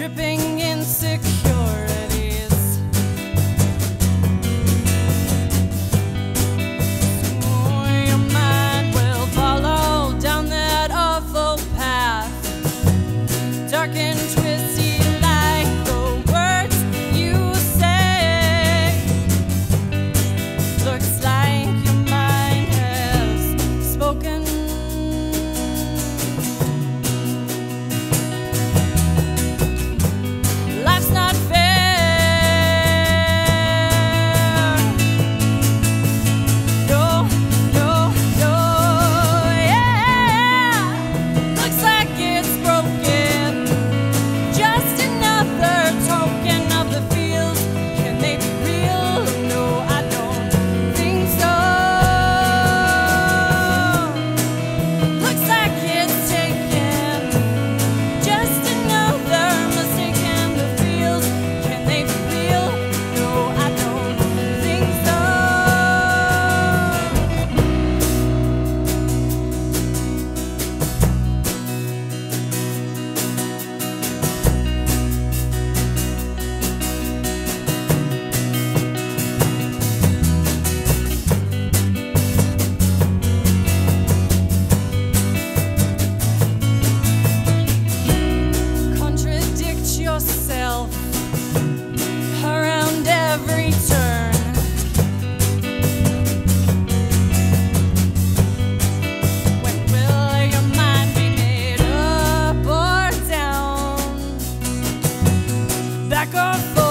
dripping in sick. gone for.